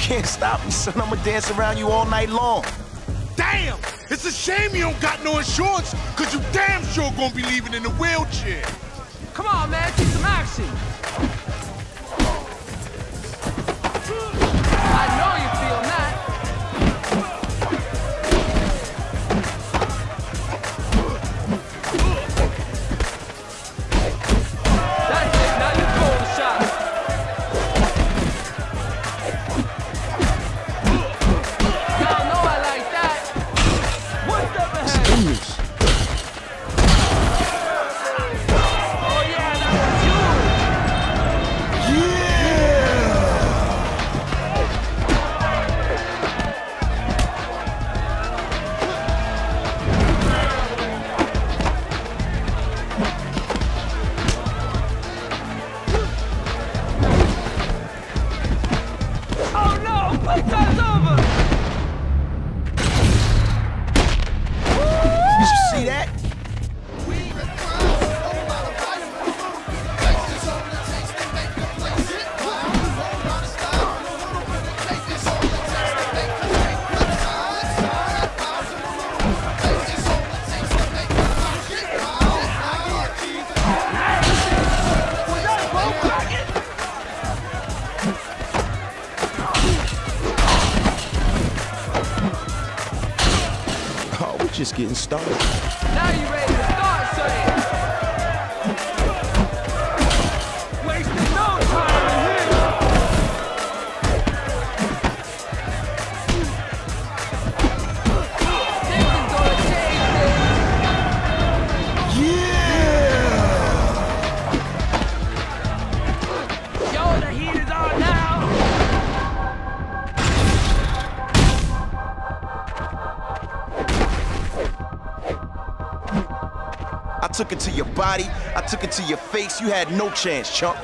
can't stop me, son. I'ma dance around you all night long. Damn! It's a shame you don't got no insurance, cause you damn sure gonna be leaving in a wheelchair. Come on, man, see some action. No, playtime's just getting started. Now you ready took it to your body, I took it to your face. You had no chance, chump.